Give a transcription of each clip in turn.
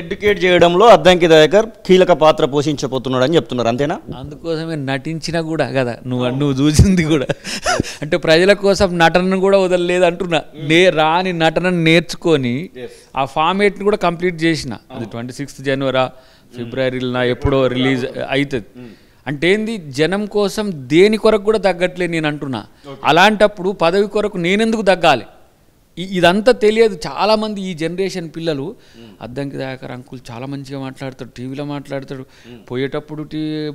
Educate చేయడంలో అద్దంకి దయాకర్ కీలక పాత్ర పోషించబోతున్నాడు అని చెప్తున్నారు. అంతేనా? అందుకోసమే నటించినా కూడా కదా నువ్వు నువ్వు చూసింది కూడా. అంటే ప్రజల కోసం నటనను కూడా వదలలేదు అంటున్నా. నే రాని నటనను నేర్చుకొని ఆ ఫార్మేట్ని కూడా కంప్లీట్ చేసిన. అది ట్వంటీ సిక్స్త్ జనవరి ఫిబ్రవరిలో ఎప్పుడో రిలీజ్ అవుతుంది అంటే ఏంది? జనం కోసం దేని కొరకు కూడా తగ్గట్లేదు నేను అంటున్నా. అలాంటప్పుడు పదవి కొరకు నేనెందుకు తగ్గాలి? ఇదంతా తెలియదు. చాలామంది ఈ జనరేషన్ పిల్లలు అద్దంకి దాకర్ అంకుల్ చాలా మంచిగా మాట్లాడతాడు టీవీలో మాట్లాడతాడు. పోయేటప్పుడు టీ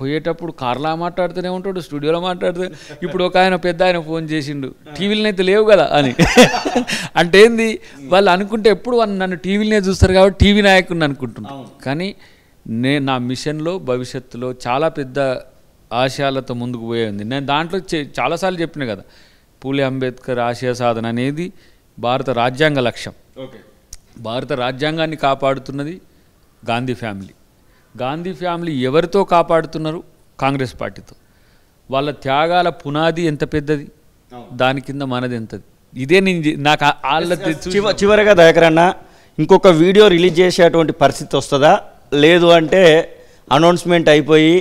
పోయేటప్పుడు కార్లో మాట్లాడుతూనే ఉంటాడు స్టూడియోలో మాట్లాడుతూ ఇప్పుడు ఒక ఆయన పెద్ద ఆయన ఫోన్ చేసిండు. టీవీలనైతే అయితే లేవు కదా అని. అంటే ఏంది? వాళ్ళు అనుకుంటే ఎప్పుడు వాళ్ళు నన్ను టీవీలనే చూస్తారు కాబట్టి టీవీ నాయకుడిని అనుకుంటున్నాను కానీ నేను నా మిషన్లో భవిష్యత్తులో చాలా పెద్ద ఆశయాలతో ముందుకు పోయే ఉంది. నేను దాంట్లో చాలాసార్లు చెప్పిన కదా పూలే అంబేద్కర్ ఆశయ సాధన అనేది భారత రాజ్యాంగ లక్ష్యం. ఓకే. భారత రాజ్యాంగాన్ని కాపాడుతున్నది గాంధీ ఫ్యామిలీ. గాంధీ ఫ్యామిలీ ఎవరితో కాపాడుతున్నారు? కాంగ్రెస్ పార్టీతో. వాళ్ళ త్యాగాల పునాది ఎంత పెద్దది? దాని కింద మనది ఎంతది? ఇదే నేను నాకు వాళ్ళ చివరిగా దయాకర్ అన్న ఇంకొక వీడియో రిలీజ్ చేసేటువంటి పరిస్థితి వస్తుందా? లేదు అంటే అనౌన్స్మెంట్ అయిపోయి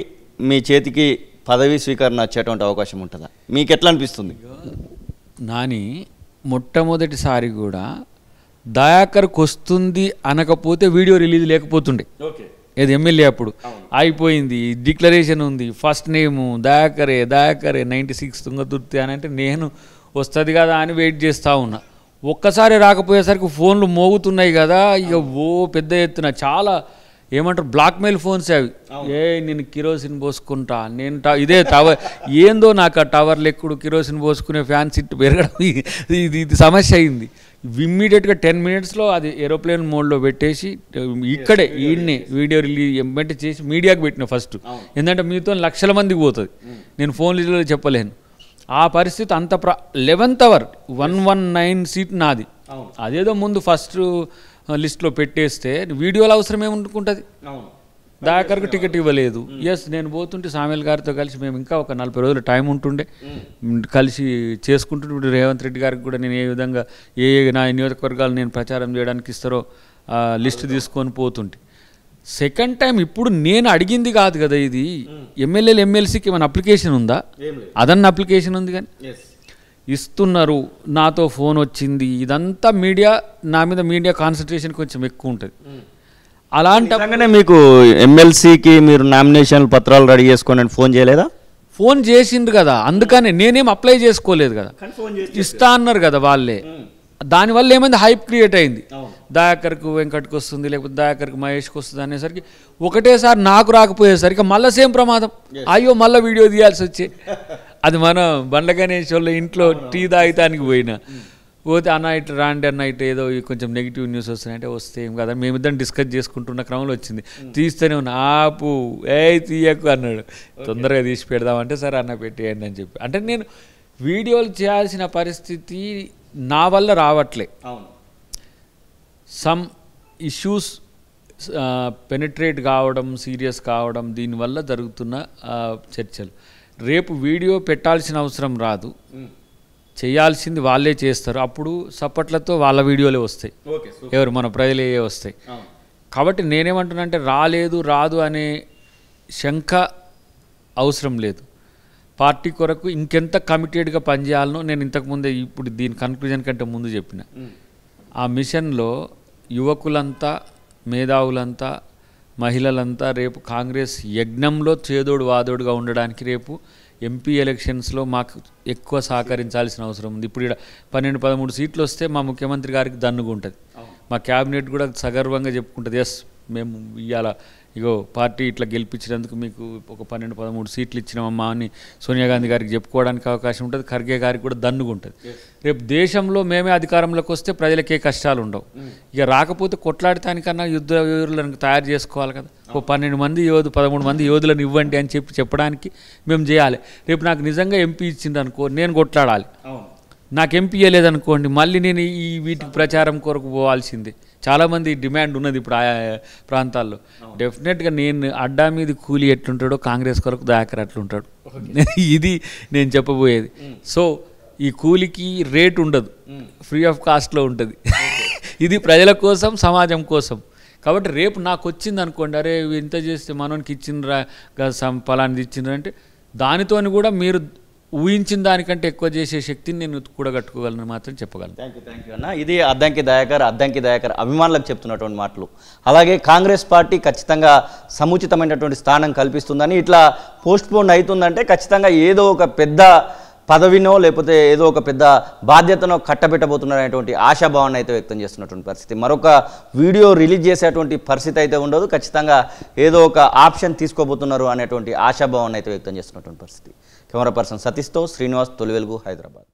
మీ చేతికి పదవీ స్వీకరణ వచ్చేటువంటి అవకాశం ఉంటుందా? మీకు ఎట్లా అనిపిస్తుంది? నాని మొట్టమొదటిసారి కూడా దయాకర్కి వస్తుంది అనకపోతే వీడియో రిలీజ్ లేకపోతుండే. ఓకే. ఏది ఎమ్మెల్యే అప్పుడు. అయిపోయింది డిక్లరేషన్ ఉంది ఫస్ట్ నేము దయాకరే దయాకరే నైంటీ సిక్స్ తుంగతుర్తి అని అంటే నేను వస్తుంది కదా అని వెయిట్ చేస్తూ ఉన్నా. ఒక్కసారి రాకపోయేసరికి ఫోన్లు మోగుతున్నాయి కదా ఇక ఓ పెద్ద ఎత్తున చాలా ఏమంటారు? బ్లాక్మెయిల్ ఫోన్స్ అవి. ఏ నేను కిరోసిన్ పోసుకుంటా. నేను ట- ఇదే టవర్. ఏందో నాకు ఆ టవర్లు ఎక్కుడు కిరోసిన్ పోసుకునే ఫ్యాన్ సిట్ పెరగడం. ఇది ఇది సమస్య అయింది. ఇమ్మీడియట్గా టెన్ మినిట్స్లో అది ఏరోప్లేన్ మోడ్లో పెట్టేసి ఇక్కడే ఈయన్నే వీడియో రిలీజ్ ఎంబెంట్ చేసి మీడియాకి పెట్టిన ఫస్ట్. ఎందుకంటే మీతో లక్షల మందికి పోతుంది. నేను ఫోన్లో చెప్పలేను. ఆ పరిస్థితి అంత ప్ర eleventh hour one one nine seat నాది. అదేదో ముందు ఫస్ట్ లిస్ట్లో పెట్టేస్తే వీడియోలో అవసరం ఏముంటుంది దాకరకు టికెట్ ఇవ్వలేదు. ఎస్ నేను పోతుంటే సామెల్ గారితో కలిసి మేము ఇంకా ఒక నలభై రోజులు టైం ఉంటుండే. కలిసి చేసుకుంటుంటే ఇప్పుడు రేవంత్ రెడ్డి గారికి కూడా నేను ఏ విధంగా ఏ ఏ నా నియోజకవర్గాలు నేను ప్రచారం చేయడానికి ఇస్తారో ఆ లిస్ట్ తీసుకొని పోతుంటే. సెకండ్ టైం ఇప్పుడు నేను అడిగింది కాదు కదా ఇది. ఎమ్మెల్యేలు ఎమ్మెల్సీకి ఏమైనా అప్లికేషన్ ఉందా? అదన్న అప్లికేషన్ ఉంది కానీ. ఇస్తున్నారు నాతో ఫోన్ వచ్చింది. ఇదంతా మీడియా నా మీద మీడియా కాన్సన్ట్రేషన్ కొంచెం ఎక్కువ ఉంటుంది. అలాంటి మీకు ఎమ్మెల్సీకి మీరు నామినేషన్ పత్రాలు రెడీ చేసుకోండి ఫోన్ చేయలేదా? ఫోన్ చేసిండ్రు కదా అందుకనే నేనేం అప్లై చేసుకోలేదు కదా. ఇస్తా అన్నారు కదా వాళ్ళే. దానివల్ల ఏమైంది? హైప్ క్రియేట్ అయింది. దయాకర్కు వెంకట్కి వస్తుంది లేకపోతే దయాకర్కి మహేష్కి వస్తుంది అనేసరికి ఒకటేసారి నాకు రాకపోయేసరికి మళ్ళీ సేమ్ ప్రమాదం. అయ్యో మళ్ళీ వీడియో తీయాల్సి వచ్చే. అది మనం బండ్ల గణేష్ వాళ్ళ ఇంట్లో టీ తాగితానికి పోయినా. పోతే అన్న ఇటు రాండి అన్న ఇటు ఏదో కొంచెం నెగిటివ్ న్యూస్ వస్తున్నాయంటే వస్తే ఏం కదా మేమిద్దరం డిస్కస్ చేసుకుంటున్న క్రమంలో వచ్చింది. తీస్తూనే ఉన్నా. ఆపు. ఏ తీయకు అన్నాడు. తొందరగా తీసి పెడదామంటే సరే అన్న పెట్టేయండి అని చెప్పి. అంటే నేను వీడియోలు చేయాల్సిన పరిస్థితి నా వల్ల రావట్లే. సమ్ ఇష్యూస్ పెనిట్రేట్ కావడం సీరియస్ కావడం దీనివల్ల జరుగుతున్న చర్చలు. రేపు వీడియో పెట్టాల్సిన అవసరం రాదు. చేయాల్సింది వాళ్ళే చేస్తారు. అప్పుడు సప్పట్లతో వాళ్ళ వీడియోలే వస్తాయి. ఎవరు మన ప్రజలే వస్తాయి. కాబట్టి నేనేమంటున్నా అంటే రాలేదు రాదు అనే శంక అవసరం లేదు. పార్టీ కొరకు ఇంకెంత కమిటెడ్గా పనిచేయాలనో నేను ఇంతకుముందే ఇప్పుడు దీని కన్క్లూజన్ కంటే ముందు చెప్పిన. ఆ మిషన్లో యువకులంతా మేధావులంతా మహిళలంతా రేపు కాంగ్రెస్ యజ్ఞంలో చేదోడు వాదోడుగా ఉండడానికి రేపు ఎంపీ ఎలక్షన్స్లో మాకు ఎక్కువ సహకరించాల్సిన అవసరం ఉంది. ఇప్పుడు ఇక్కడ పన్నెండు పదమూడు సీట్లు వస్తే మా ముఖ్యమంత్రి గారికి దన్నుగా ఉంటుంది మా క్యాబినెట్ కూడా సగర్వంగా చెప్పుకుంటుంది. ఎస్. మేము ఇవాళ ఇగో పార్టీ ఇట్లా గెలిపించినందుకు మీకు ఒక పన్నెండు పదమూడు సీట్లు ఇచ్చినామమ్మా అని సోనియా గాంధీ గారికి చెప్పుకోవడానికి అవకాశం ఉంటుంది ఖర్గే గారికి కూడా దన్నుగా ఉంటుంది. రేపు దేశంలో మేమే అధికారంలోకి వస్తే ప్రజలకే కష్టాలు ఉండవు. ఇక రాకపోతే కొట్లాడటానికన్నా యుద్ధ యోధులను తయారు చేసుకోవాలి కదా. ఓ పన్నెండు మంది యోధు పదమూడు మంది యోధులను ఇవ్వండి అని చెప్పి చెప్పడానికి మేము చేయాలి. రేపు నాకు నిజంగా ఎంపీ ఇచ్చింది అనుకో నేను కొట్లాడాలి. నాకు ఎంపీ ఇవ్వలేదనుకోండి మళ్ళీ నేను ఈ వీటికి ప్రచారం కొరకు పోవాల్సిందే. చాలామంది డిమాండ్ ఉన్నది ఇప్పుడు ఆయా ప్రాంతాల్లో. డెఫినెట్గా నేను అడ్డా మీద కూలి ఎట్లుంటాడో కాంగ్రెస్ కొరకు దాకర్ అట్లుంటాడు. ఇది నేను చెప్పబోయేది. సో ఈ కూలికి రేట్ ఉండదు. ఫ్రీ ఆఫ్ కాస్ట్లో ఉంటుంది. ఇది ప్రజల కోసం సమాజం కోసం. కాబట్టి రేపు నాకు వచ్చింది అనుకోండి అరే ఇంత చేస్తే మనోనికి ఇచ్చిండ్రా ఫలానిది ఇచ్చిండ్రా అంటే దానితోని కూడా మీరు ఊహించిన దానికంటే ఎక్కువ చేసే శక్తిని నేను కూడగట్టుకోగలను మాత్రం చెప్పగలను. థ్యాంక్ యూ థ్యాంక్ యూ అన్న. ఇది అద్దంకి దయాకర్ అద్దంకి దయాకర్ అభిమానులకు చెప్తున్నటువంటి మాటలు. అలాగే కాంగ్రెస్ పార్టీ ఖచ్చితంగా సముచితమైనటువంటి స్థానం కల్పిస్తుందని ఇట్లా పోస్ట్ పోన్ అవుతుందంటే ఖచ్చితంగా ఏదో ఒక పెద్ద పదవినో లేకపోతే ఏదో ఒక పెద్ద బాధ్యతనో కట్టబెట్టబోతున్నారనేటువంటి ఆశాభావాన్ని అయితే వ్యక్తం చేస్తున్నటువంటి పరిస్థితి. మరొక వీడియో రిలీజ్ చేసేటువంటి పరిస్థితి అయితే ఉండదు. ఖచ్చితంగా ఏదో ఒక ఆప్షన్ తీసుకోబోతున్నారు అనేటువంటి ఆశాభావాన్ని అయితే వ్యక్తం చేస్తున్నటువంటి పరిస్థితి. కెమెరా పర్సన్ సతీష్తో శ్రీనివాస్ తొలి వెలుగు హైదరాబాద్.